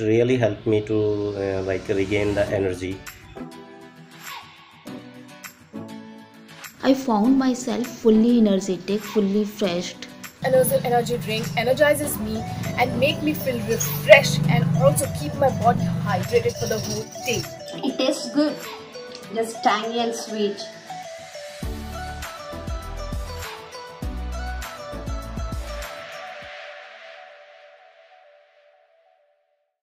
really helped me to uh, like regain the energy I found myself fully energetic, fully refreshed. Enerzal energy drink energizes me and make me feel refreshed and also keep my body hydrated for the whole day. It tastes good, just tangy and sweet.